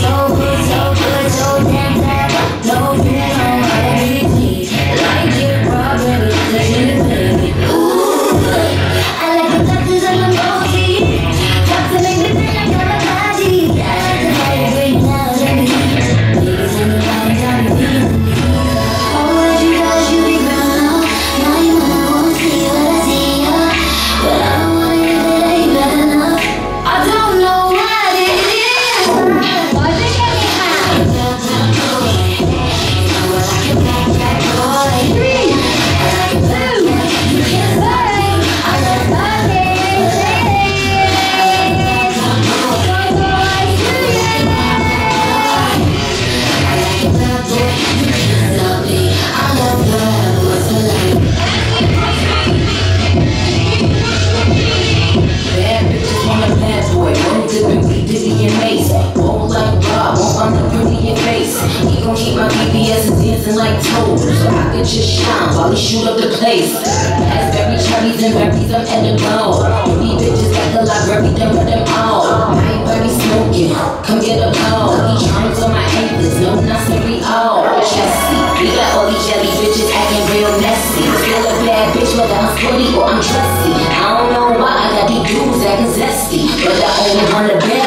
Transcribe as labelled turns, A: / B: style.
A: Slowly.
B: Dancing like toes, so I could just shine while we shoot up the place. Asbury cherries and berries, I'm edible. These bitches got the library, done for them all. I ain't very smoking, come get a ball. These charms on my ankles, no nursery all. Chessy, we got all these jelly bitches acting real messy. that bitch with her booty or I'm dressy. I don't know why I got these dudes acting zesty, but I only wanna be.